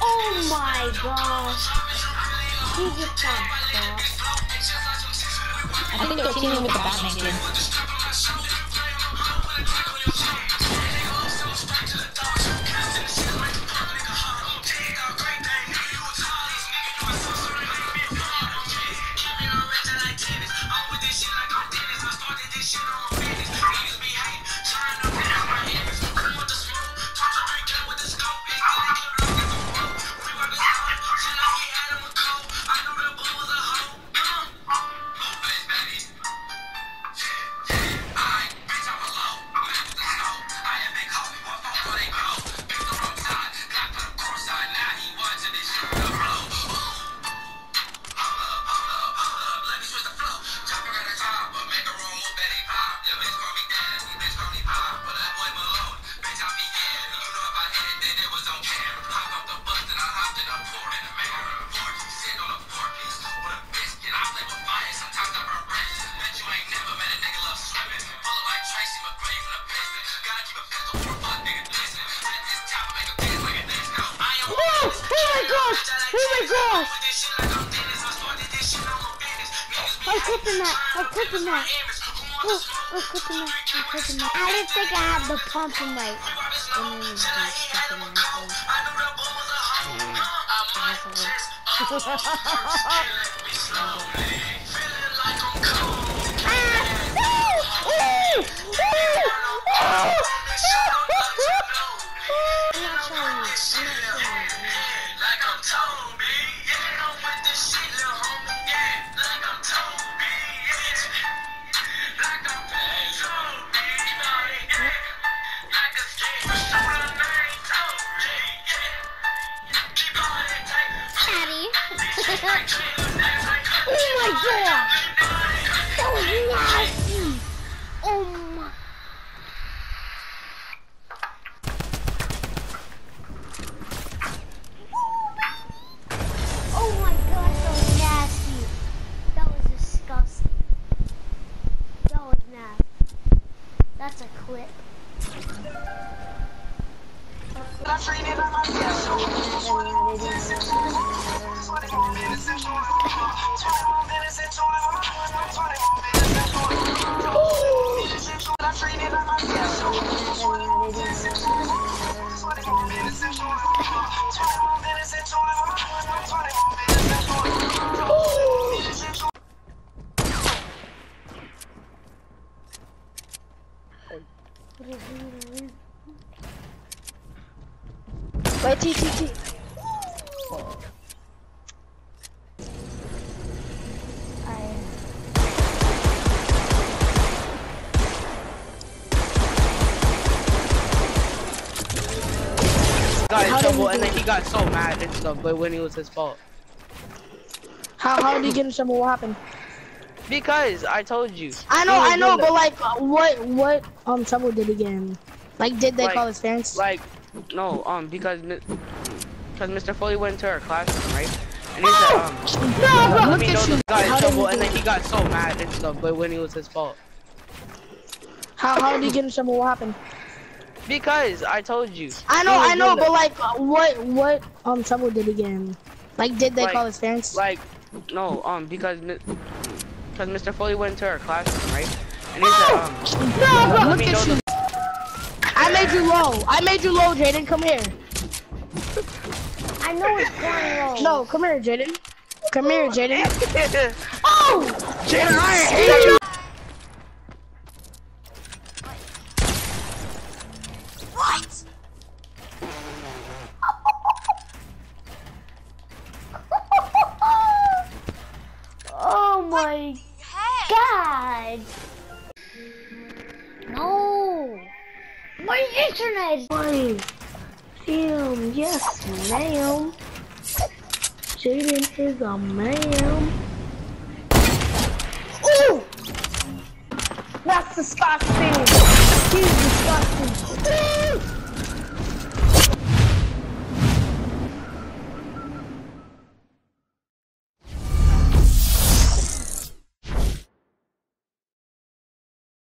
Oh my gosh. He just got. I think they're teaming with the Batman. I'm clipping that. I'm clipping that. Oh, I'm clipping that. I'm clipping that. I didn't think I had the pump in my. Mm. I'm not showing you. I'm not showing you. Oh my god! That was nasty! Oh my... Oh my god, that was nasty! That was disgusting. That was nasty. That's a clip. Wait, T, T, T. got in trouble and then he got so mad and stuff, but when it was his fault. How, how did he get in trouble? What happened? Because I told you. I know, I know, but like, what, what, um, trouble did he get in? Like, did they Like- call his parents? Like, no, um, because because Mr. Foley went to our classroom, right? And he said, um, no, bro, I look mean, at no, you. got in trouble and then he got so mad and stuff, but when it was his fault. How, how did he get in trouble? What happened? Because I told you. I know, I know, but like, what, what, um, trouble did he get in? Like, did they Like- call his parents? Like, no, um, because because Mr. Foley went to our classroom, right? And he said, um, no, bro, look at you. I made you low. I made you low, Jaden. Come here. I know it's going low. No, come here, Jaden. Come here, Jaden. Oh! Jaden, I hate you. My god! No! My internet! Fine. Damn, yes, ma'am. Jaden is a ma'am. Ooh! That's disgusting. He's disgusting.